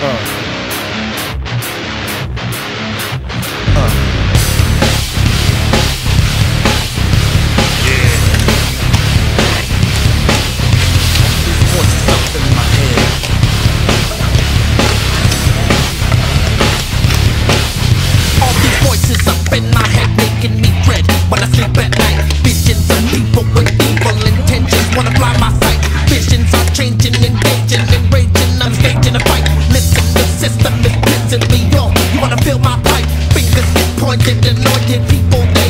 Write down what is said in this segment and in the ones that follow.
Oh. constantly wrong. You wanna feel my pipe? Fingers get pointed, anointed people.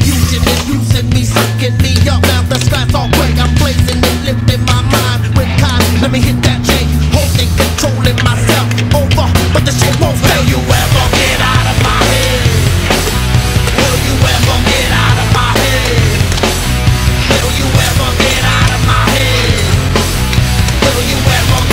confusion is using me, sucking me up. Now the sky's all gray. I'm blazing and lifting my mind with God. Let me hit that J. Holding, controlling myself over, but the shit won't fail. You ever get out of my head? Will you ever get out of my head? Will you ever get out of my head? Will you ever?